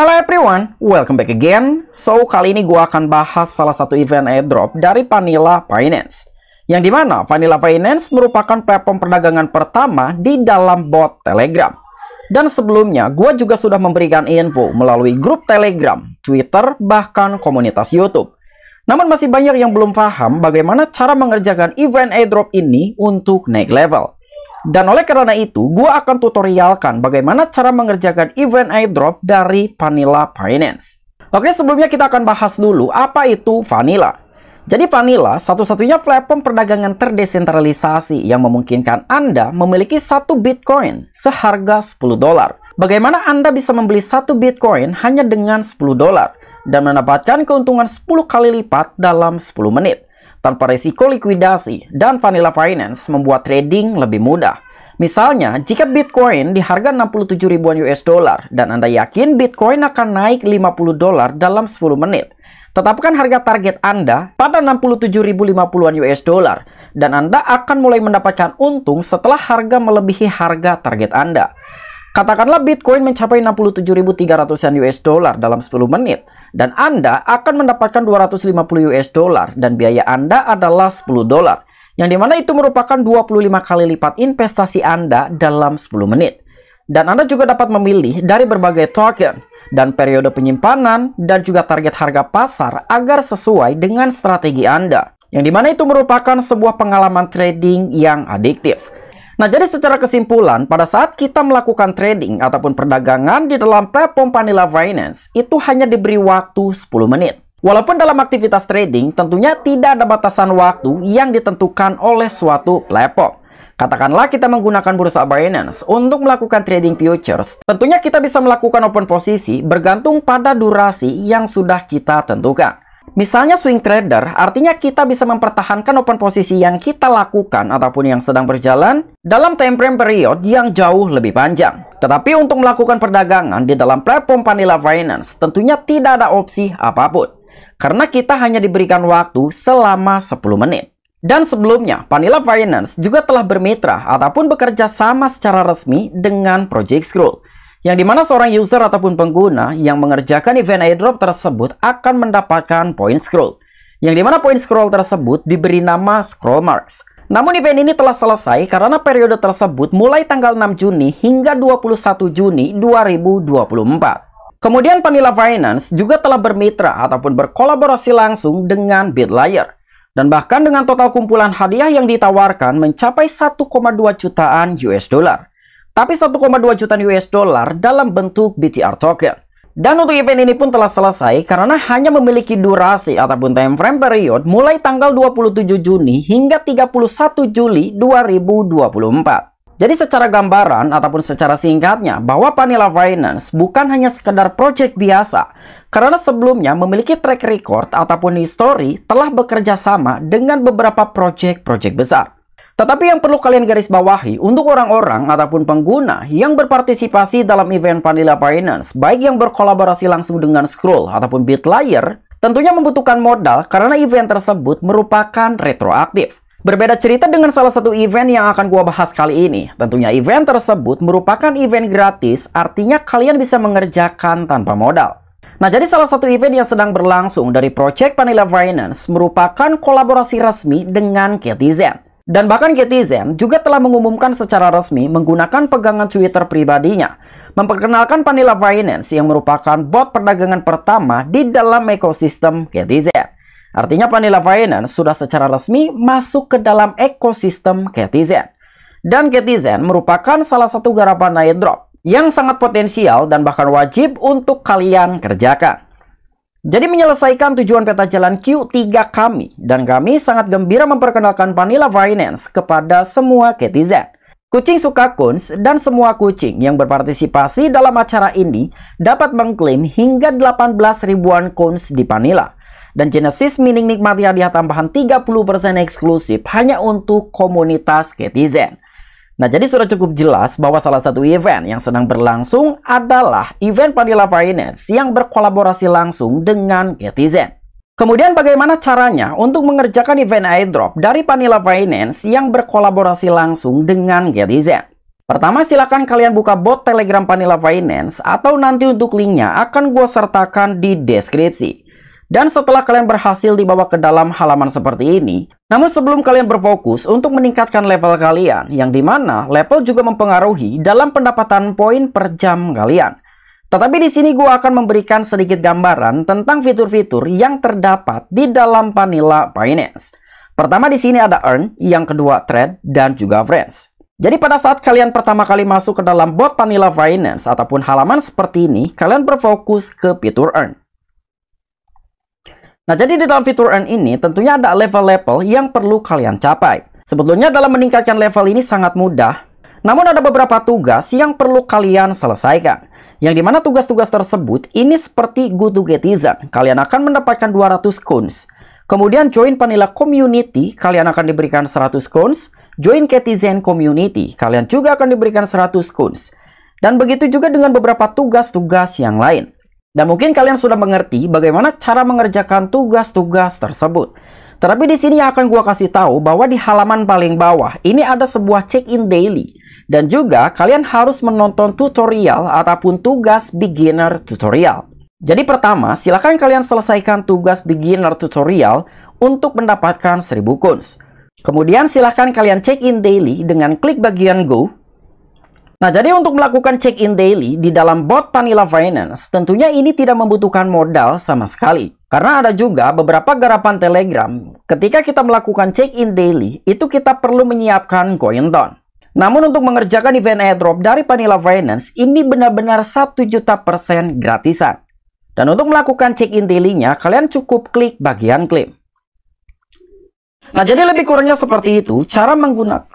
Hello everyone, welcome back again. So, kali ini gue akan bahas salah satu event airdrop dari Vanilla Finance. Yang di mana Vanilla Finance merupakan platform perdagangan pertama di dalam bot Telegram. Dan sebelumnya, gue juga sudah memberikan info melalui grup Telegram, Twitter, bahkan komunitas YouTube. Namun masih banyak yang belum paham bagaimana cara mengerjakan event airdrop ini untuk naik level. Dan oleh karena itu, gue akan tutorialkan bagaimana cara mengerjakan event airdrop dari Vanilla Finance. Oke, sebelumnya kita akan bahas dulu apa itu Vanilla. Jadi Vanilla satu-satunya platform perdagangan terdesentralisasi yang memungkinkan Anda memiliki satu Bitcoin seharga 10 dolar. Bagaimana Anda bisa membeli satu Bitcoin hanya dengan 10 dolar dan mendapatkan keuntungan 10 kali lipat dalam 10 menit tanpa risiko likuidasi dan Vanilla Finance membuat trading lebih mudah. Misalnya, jika Bitcoin di harga 67 ribuan US dollar dan Anda yakin Bitcoin akan naik 50 dolar dalam 10 menit, tetapkan harga target Anda pada 67.050-an US dollar dan Anda akan mulai mendapatkan untung setelah harga melebihi harga target Anda. Katakanlah Bitcoin mencapai 67.300-an US dollar dalam 10 menit dan Anda akan mendapatkan 250 US dollar dan biaya Anda adalah 10 dolar yang di mana itu merupakan 25 kali lipat investasi Anda dalam 10 menit. Dan Anda juga dapat memilih dari berbagai token dan periode penyimpanan dan juga target harga pasar agar sesuai dengan strategi Anda. Yang di mana itu merupakan sebuah pengalaman trading yang adiktif. Nah, jadi secara kesimpulan, pada saat kita melakukan trading ataupun perdagangan di dalam platform Vanilla Finance, itu hanya diberi waktu 10 menit. Walaupun dalam aktivitas trading, tentunya tidak ada batasan waktu yang ditentukan oleh suatu platform. Katakanlah kita menggunakan bursa Binance untuk melakukan trading futures, tentunya kita bisa melakukan open posisi bergantung pada durasi yang sudah kita tentukan. Misalnya swing trader, artinya kita bisa mempertahankan open posisi yang kita lakukan ataupun yang sedang berjalan dalam time frame period yang jauh lebih panjang. Tetapi untuk melakukan perdagangan di dalam platform Vanilla Finance, tentunya tidak ada opsi apa pun. Karena kita hanya diberikan waktu selama 10 menit. Dan sebelumnya, Vanilla Finance juga telah bermitra ataupun bekerja sama secara resmi dengan Project Scroll yang di mana seorang user ataupun pengguna yang mengerjakan event airdrop tersebut akan mendapatkan poin scroll. Yang di mana poin scroll tersebut diberi nama scroll marks. Namun event ini telah selesai karena periode tersebut mulai tanggal 6 Juni hingga 21 Juni 2024. Kemudian Vanilla Finance juga telah bermitra ataupun berkolaborasi langsung dengan BitLayer. Dan bahkan dengan total kumpulan hadiah yang ditawarkan mencapai 1,2 jutaan US dollar tapi 1,2 juta US dollar dalam bentuk BTR token. Dan untuk event ini pun telah selesai karena hanya memiliki durasi ataupun time frame period mulai tanggal 27 Juni hingga 31 Juli 2024. Jadi secara gambaran ataupun secara singkatnya bahwa Vanilla Finance bukan hanya sekedar project biasa karena sebelumnya memiliki track record ataupun history telah bekerja sama dengan beberapa project-project besar. Tetapi yang perlu kalian garis bawahi untuk orang-orang ataupun pengguna yang berpartisipasi dalam event Vanilla Finance, baik yang berkolaborasi langsung dengan Scroll ataupun Bitlayer, tentunya membutuhkan modal karena event tersebut merupakan retroaktif. Berbeda cerita dengan salah satu event yang akan gua bahas kali ini. Tentunya event tersebut merupakan event gratis, artinya kalian bisa mengerjakan tanpa modal. Nah, jadi salah satu event yang sedang berlangsung dari Project Vanilla Finance merupakan kolaborasi resmi dengan Ketizen. Dan bahkan Ketizen juga telah mengumumkan secara resmi menggunakan pegangan Twitter pribadinya memperkenalkan Vanilla Finance yang merupakan bot perdagangan pertama di dalam ekosistem Ketizen. Artinya Vanilla Finance sudah secara resmi masuk ke dalam ekosistem Ketizen. Dan Ketizen merupakan salah satu garapan airdrop yang sangat potensial dan bahkan wajib untuk kalian kerjakan. Jadi menyelesaikan tujuan peta jalan Q3 kami, dan kami sangat gembira memperkenalkan Vanilla Finance kepada semua netizen. Kucing suka kuns dan semua kucing yang berpartisipasi dalam acara ini dapat mengklaim hingga 18 ribuan kuns di Vanilla. Dan Genesis Mining nikmati hadiah tambahan 30% eksklusif hanya untuk komunitas netizen. Nah, jadi sudah cukup jelas bahwa salah satu event yang sedang berlangsung adalah event Vanilla Finance yang berkolaborasi langsung dengan netizen. Kemudian bagaimana caranya untuk mengerjakan event airdrop dari Vanilla Finance yang berkolaborasi langsung dengan netizen? Pertama, silakan kalian buka bot Telegram Vanilla Finance atau nanti untuk linknya akan gue sertakan di deskripsi. Dan setelah kalian berhasil dibawa ke dalam halaman seperti ini, namun sebelum kalian berfokus untuk meningkatkan level kalian, yang di mana level juga mempengaruhi dalam pendapatan poin per jam kalian. Tetapi di sini gue akan memberikan sedikit gambaran tentang fitur-fitur yang terdapat di dalam Vanilla Finance. Pertama di sini ada Earn, yang kedua Trade, dan juga Friends. Jadi pada saat kalian pertama kali masuk ke dalam bot Vanilla Finance ataupun halaman seperti ini, kalian berfokus ke fitur Earn. Nah, jadi di dalam fitur Earn ini tentunya ada level-level yang perlu kalian capai. Sebetulnya dalam meningkatkan level ini sangat mudah, namun ada beberapa tugas yang perlu kalian selesaikan. Yang di mana tugas-tugas tersebut ini seperti Go to Getizen. Kalian akan mendapatkan 200 coins. Kemudian join Vanilla Community, kalian akan diberikan 100 coins. Join Ketizen Community, kalian juga akan diberikan 100 coins. Dan begitu juga dengan beberapa tugas-tugas yang lain. Dan mungkin kalian sudah mengerti bagaimana cara mengerjakan tugas-tugas tersebut. Tetapi di sini akan gua kasih tahu bahwa di halaman paling bawah ini ada sebuah check-in daily. Dan juga kalian harus menonton tutorial ataupun tugas beginner tutorial. Jadi pertama, silakan kalian selesaikan tugas beginner tutorial untuk mendapatkan 1000 coins. Kemudian silakan kalian check-in daily dengan klik bagian go Nah, jadi untuk melakukan check-in daily di dalam bot Vanilla Finance, tentunya ini tidak membutuhkan modal sama sekali. Karena ada juga beberapa garapan Telegram, ketika kita melakukan check-in daily, itu kita perlu menyiapkan coin ton. Namun untuk mengerjakan event airdrop dari Vanilla Finance, ini benar-benar 1 juta persen gratisan. Dan untuk melakukan check-in daily-nya, kalian cukup klik bagian klaim. Nah, jadi lebih kurangnya seperti itu cara menggunakan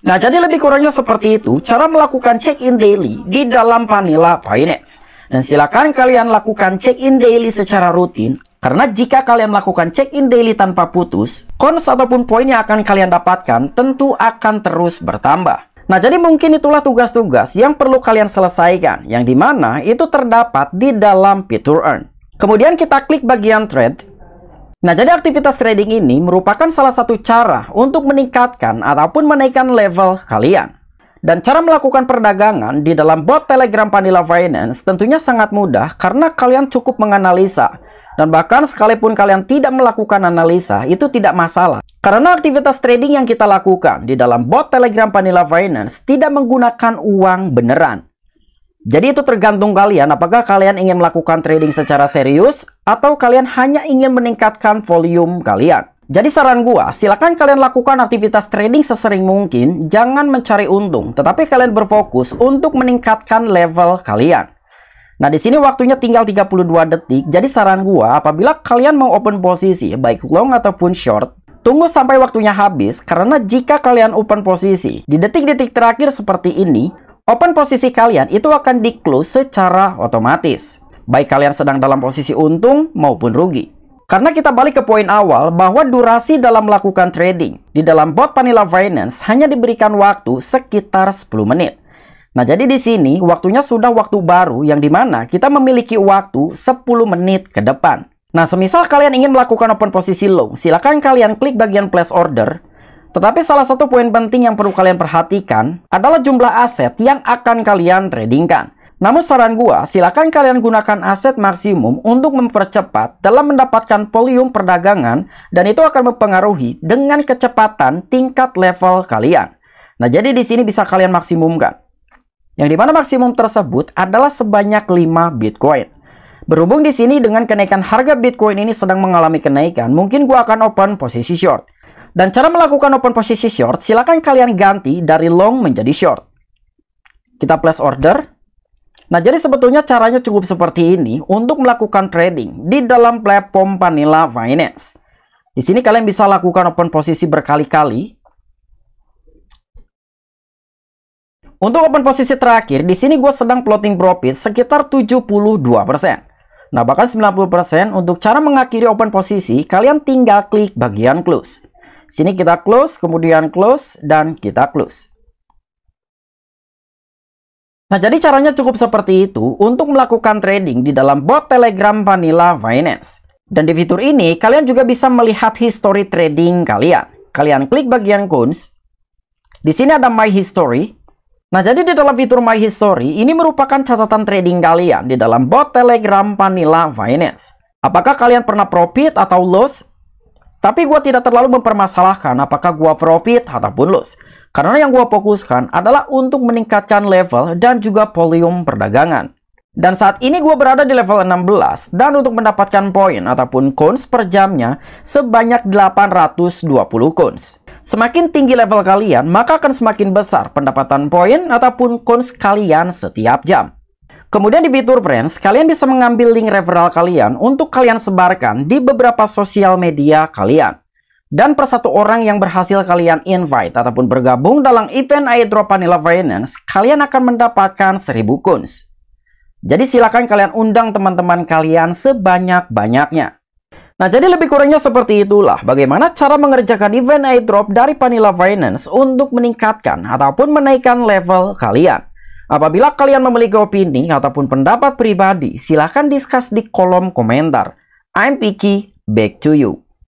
Nah, jadi lebih kurangnya seperti itu cara melakukan check-in daily di dalam Vanilla Finance. Dan silakan kalian lakukan check-in daily secara rutin karena jika kalian melakukan check-in daily tanpa putus, coins ataupun poin yang akan kalian dapatkan tentu akan terus bertambah. Nah, jadi mungkin itulah tugas-tugas yang perlu kalian selesaikan, yang di mana itu terdapat di dalam fitur Earn. Kemudian kita klik bagian Trade, Nah, jadi aktivitas trading ini merupakan salah satu cara untuk meningkatkan ataupun menaikkan level kalian. Dan cara melakukan perdagangan di dalam bot Telegram Vanilla Finance tentunya sangat mudah karena kalian cukup menganalisa. Dan bahkan sekalipun kalian tidak melakukan analisa, itu tidak masalah. Karena aktivitas trading yang kita lakukan di dalam bot Telegram Vanilla Finance tidak menggunakan uang beneran. Jadi itu tergantung kalian apakah kalian ingin melakukan trading secara serius atau kalian hanya ingin meningkatkan volume kalian. Jadi saran gua, silakan kalian lakukan aktivitas trading sesering mungkin, jangan mencari untung, tetapi kalian berfokus untuk meningkatkan level kalian. Nah, di sini waktunya tinggal 32 detik. Jadi saran gua, apabila kalian mau open posisi, baik long ataupun short, tunggu sampai waktunya habis karena jika kalian open posisi di detik-detik terakhir seperti ini, Open posisi kalian itu akan di close secara otomatis. Baik kalian sedang dalam posisi untung maupun rugi. Karena kita balik ke poin awal bahwa durasi dalam melakukan trading di dalam bot Vanilla Finance hanya diberikan waktu sekitar 10 menit. Nah, jadi di sini waktunya sudah waktu baru yang di mana kita memiliki waktu 10 menit ke depan. Nah, semisal kalian ingin melakukan open posisi long, silakan kalian klik bagian place order tetapi salah satu poin penting yang perlu kalian perhatikan adalah jumlah aset yang akan kalian tradingkan. Namun saran gua, silakan kalian gunakan aset maksimum untuk mempercepat dalam mendapatkan volume perdagangan dan itu akan mempengaruhi dengan kecepatan tingkat level kalian. Nah, jadi di sini bisa kalian maksimumkan. Yang di mana maksimum tersebut adalah sebanyak 5 Bitcoin. Berhubung di sini dengan kenaikan harga Bitcoin ini sedang mengalami kenaikan, mungkin gua akan open posisi short. Dan cara melakukan open posisi short, silakan kalian ganti dari long menjadi short. Kita place order. Nah, jadi sebetulnya caranya cukup seperti ini untuk melakukan trading di dalam platform Vanilla Finance. Di sini kalian bisa lakukan open posisi berkali-kali. Untuk open posisi terakhir, di sini gue sedang plotting profit sekitar 72%. Nah, bahkan 90% untuk cara mengakhiri open posisi, kalian tinggal klik bagian close. Sini kita close, kemudian close, dan kita close. Nah, jadi caranya cukup seperti itu untuk melakukan trading di dalam bot Telegram Vanilla Finance. Dan di fitur ini, kalian juga bisa melihat history trading kalian. Kalian klik bagian coins. Di sini ada My History. Nah, jadi di dalam fitur My History, ini merupakan catatan trading kalian di dalam bot Telegram Vanilla Finance. Apakah kalian pernah profit atau loss? Tapi gue tidak terlalu mempermasalahkan apakah gue profit ataupun loss. Karena yang gue fokuskan adalah untuk meningkatkan level dan juga volume perdagangan. Dan saat ini gue berada di level 16 dan untuk mendapatkan poin ataupun coins per jamnya sebanyak 820 coins. Semakin tinggi level kalian, maka akan semakin besar pendapatan poin ataupun coins kalian setiap jam. Kemudian di fitur Friends, kalian bisa mengambil link referral kalian untuk kalian sebarkan di beberapa sosial media kalian. Dan per satu orang yang berhasil kalian invite ataupun bergabung dalam event airdrop Vanilla Finance, kalian akan mendapatkan 1000 coins. Jadi silakan kalian undang teman-teman kalian sebanyak-banyaknya. Nah, jadi lebih kurangnya seperti itulah bagaimana cara mengerjakan event airdrop dari Vanilla Finance untuk meningkatkan ataupun menaikkan level kalian. Apabila kalian memiliki opini ataupun pendapat pribadi, silahkan diskus di kolom komentar. I'm Piki, back to you.